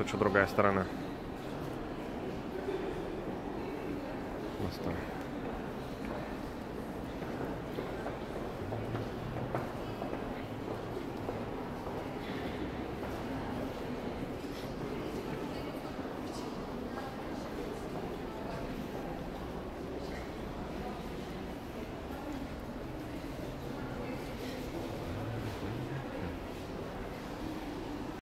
тут что другая сторона. Моста.